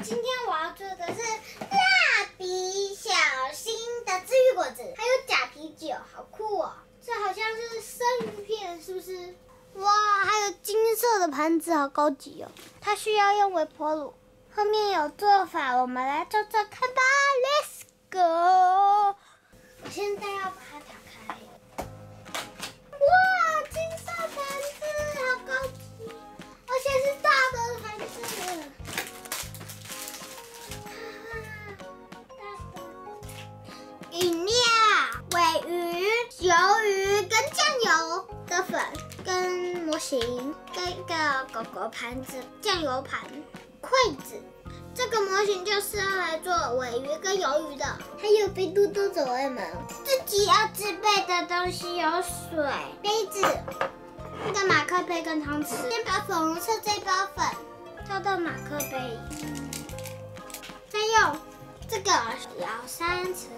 今天我要做的是蜡笔小新的治愈果子，还有假啤酒，好酷哦！这好像是生鱼片，是不是？哇，还有金色的盘子，好高级哦！它需要用微波炉。后面有做法，我们来做做看吧，Let's。鱿鱼跟酱油的粉，跟模型，跟一个狗狗盘子、酱油盘、筷子。这个模型就是要来做尾鱼跟鱿鱼的，还有杯嘟嘟左卫门。自己要自备的东西有水、杯子、那个马克杯跟汤匙。先把粉红色这包粉倒到马克杯，再用这个舀三匙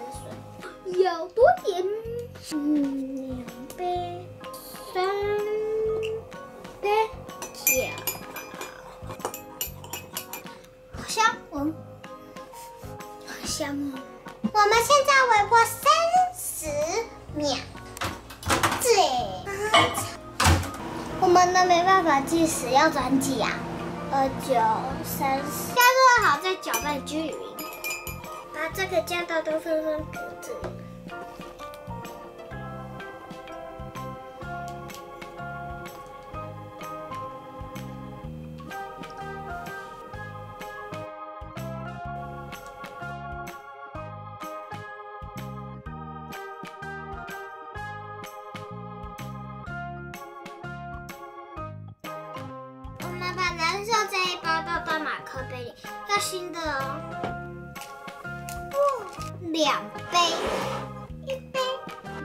水，舀多点？嗯，两杯，三杯酒。好香，嗯，好香哦。我们现在微波三十秒，对，我们都没办法计时，要转几啊？二九三十，加热好再搅拌均匀，把这个加到都分分格子里。我们把蓝色这一包倒到马克杯里，要新的哦。两杯，一杯，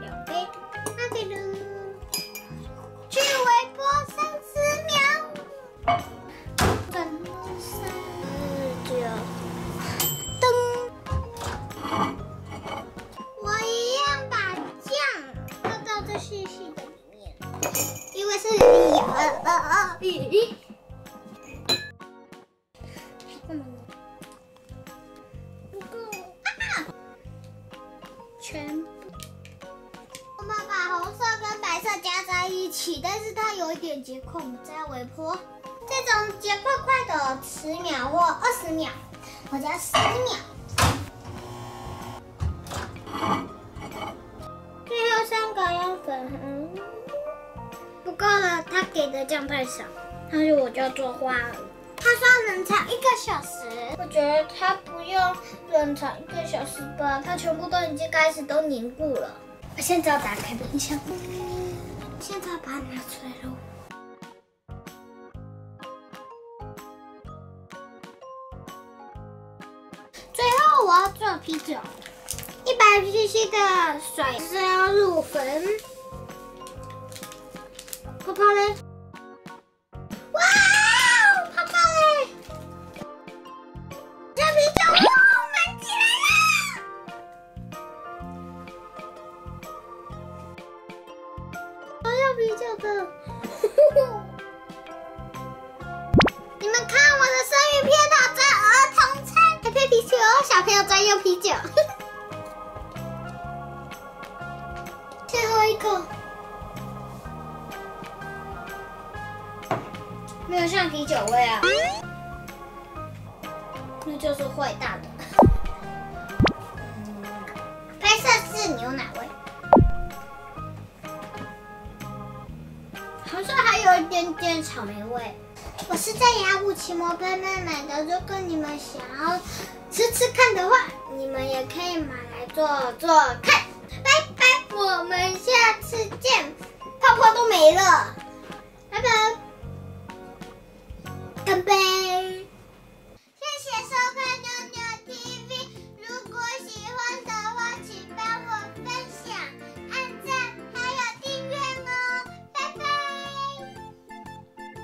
两杯，那个喽。去微波三十秒。转三九，噔。我一样把酱倒到这细细的里面，因为是里呃呃全部。我们把红色跟白色加在一起，但是它有一点结块，我们再微波。这种结块块的十秒或二十秒，我加十秒。最后三个要粉红，不够了，他给的酱太少，所以我就要做花了。他说冷藏一个小时，我觉得他不用冷藏一个小时吧，它全部都已经开始都凝固了。我现在要打开冰箱，现在把它拿出来喽。最后我要做啤酒，一百 CC 的水是要入粉，泡泡嘞。啤酒的。你们看我的生鱼片挑战儿童餐，还配啤酒，小朋友专用啤酒。最后一口。没有像啤酒味啊，那就是坏蛋的。拍摄是牛奶味，好像还有一点点草莓味。我是在雅虎奇摩拍卖买的，如果你们想要吃吃看的话，你们也可以买来做做看。拜拜，我们下次见。泡泡都没了，拜拜。